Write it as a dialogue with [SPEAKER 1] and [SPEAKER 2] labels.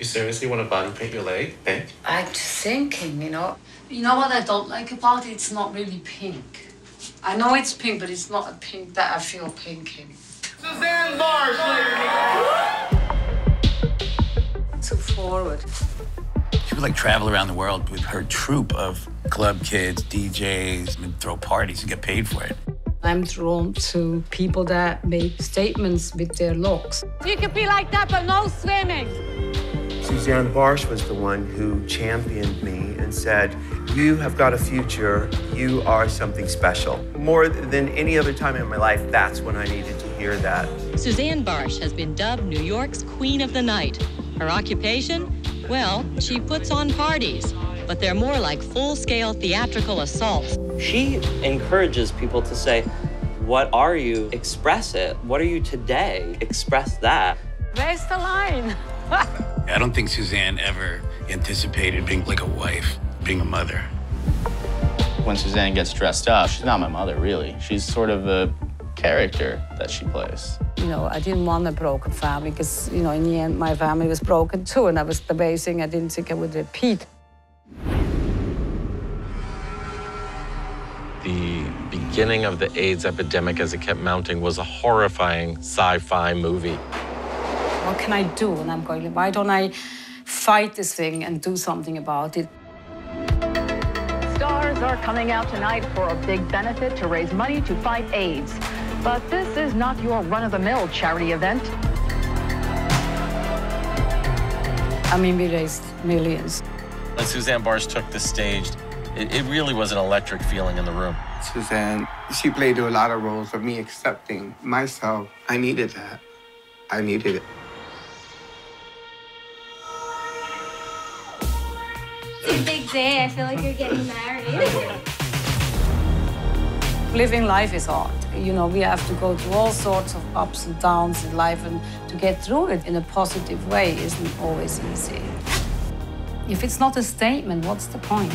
[SPEAKER 1] You seriously want to body paint your leg pink?
[SPEAKER 2] I'm just thinking, you know.
[SPEAKER 3] You know what I don't like about it? It's not really pink. I know it's pink, but it's not a pink that I feel pink in.
[SPEAKER 4] Susanne Bartsch,
[SPEAKER 3] Too forward.
[SPEAKER 5] She would like travel around the world with her troupe of club kids, DJs, and throw parties and get paid for it.
[SPEAKER 2] I'm drawn to people that make statements with their looks.
[SPEAKER 6] You could be like that, but no swimming.
[SPEAKER 7] Susanne Bartsch was the one who championed me and said, You have got a future. You are something special. More than any other time in my life, that's when I needed to hear that.
[SPEAKER 8] Susanne Bartsch has been dubbed New York's Queen of the Night. Her occupation? Well, she puts on parties, but they're more like full scale theatrical assaults.
[SPEAKER 9] She encourages people to say, What are you? Express it. What are you today? Express that.
[SPEAKER 6] Where's the line?
[SPEAKER 5] I don't think Susanne ever anticipated being like a wife, being a mother.
[SPEAKER 10] When Susanne gets dressed up, she's not my mother, really. She's sort of a character that she plays.
[SPEAKER 2] You know, I didn't want a broken family because, you know, in the end, my family was broken too, and I was the debating. I didn't think I would repeat.
[SPEAKER 1] The beginning of the AIDS epidemic as it kept mounting was a horrifying sci fi movie.
[SPEAKER 2] What can I do? And I'm going, why don't I fight this thing and do something about it?
[SPEAKER 11] Stars are coming out tonight for a big benefit to raise money to fight AIDS. But this is not your run-of-the-mill charity event.
[SPEAKER 2] I mean, we raised millions.
[SPEAKER 1] When Susanne Bartsch took the stage, it, it really was an electric feeling in the room.
[SPEAKER 12] Susanne, she played a lot of roles of me accepting myself. I needed that. I needed it.
[SPEAKER 13] Big day. I feel like you're getting married.
[SPEAKER 2] Living life is hard. You know, we have to go through all sorts of ups and downs in life, and to get through it in a positive way isn't always easy. If it's not a statement, what's the point?